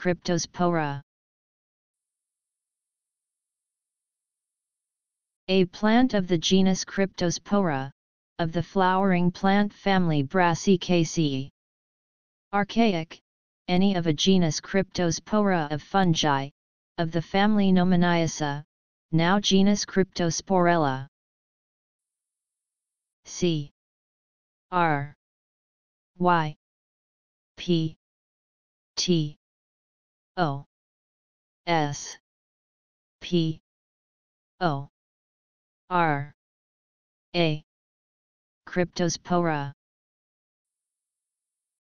Cryptospora. A plant of the genus Cryptospora, of the flowering plant family Brassicaceae. Archaic, any of a genus Cryptospora of fungi, of the family Gnomoniaceae, now genus Cryptosporella. C. R. Y. P. T O S P O R A Cryptospora